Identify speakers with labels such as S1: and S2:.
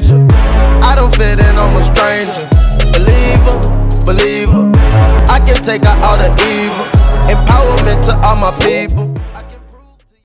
S1: danger. I don't fit in, I'm a stranger. Believer, believer. I can take out all the evil. Empowerment to all my people.